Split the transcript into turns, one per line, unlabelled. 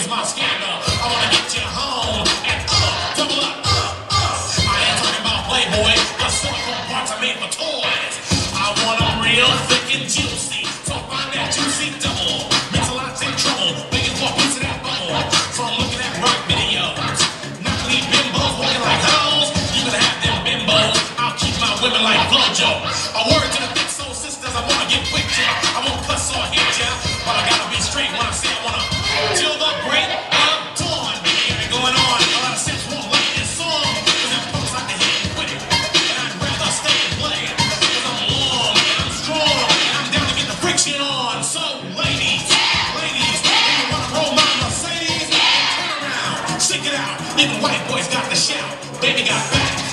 is my scandal. I wanna get you home and up, double up, up, up. I ain't talking about Playboy. The silicone parts are made for toys. I want them real thick and juicy. So find that juicy double. Makes a lot in trouble. Begging for a piece of that bubble. So I'm looking at rock videos. Not leave bimbos walking like hoes. You can have them bimbos. I'll keep my women like blowjobs. Check it out, even white boys got the shout. Baby got back.